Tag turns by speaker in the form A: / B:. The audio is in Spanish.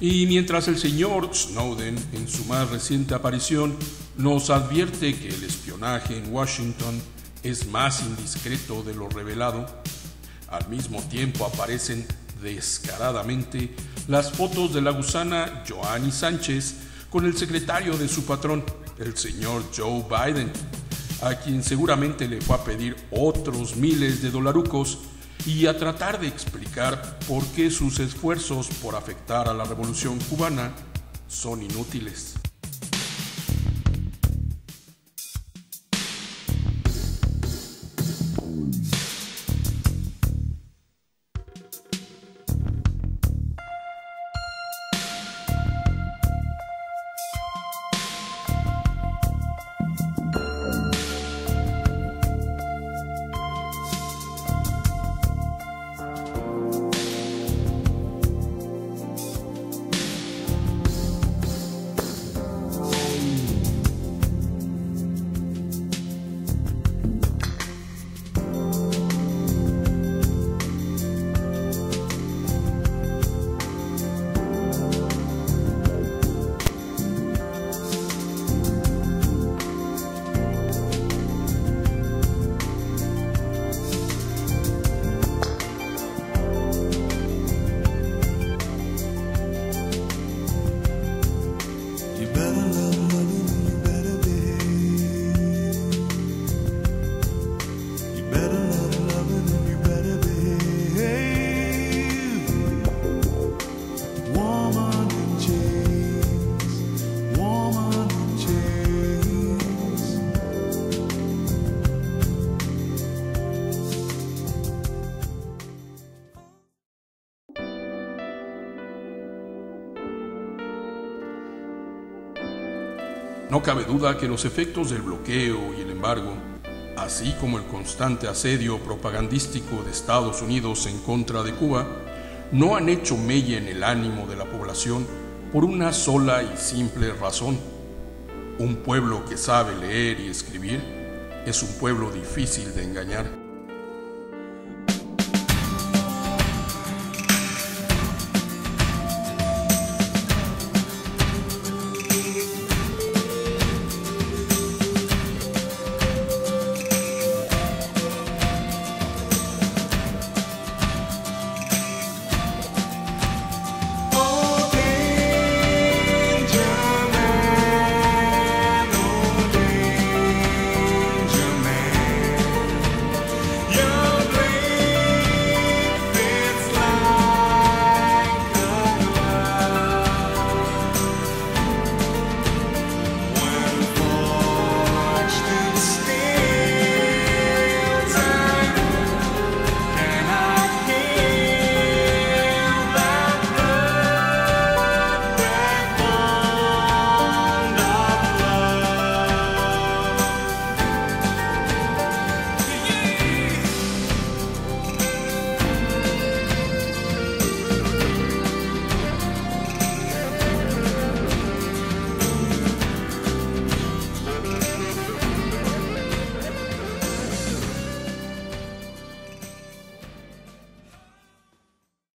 A: Y mientras el señor Snowden, en su más reciente aparición, nos advierte que el espionaje en Washington es más indiscreto de lo revelado, al mismo tiempo aparecen descaradamente las fotos de la gusana Joanny Sánchez con el secretario de su patrón, el señor Joe Biden, a quien seguramente le fue a pedir otros miles de dolarucos y a tratar de explicar por qué sus esfuerzos por afectar a la revolución cubana son inútiles. No cabe duda que los efectos del bloqueo y el embargo, así como el constante asedio propagandístico de Estados Unidos en contra de Cuba, no han hecho mella en el ánimo de la población por una sola y simple razón. Un pueblo que sabe leer y escribir es un pueblo difícil de engañar.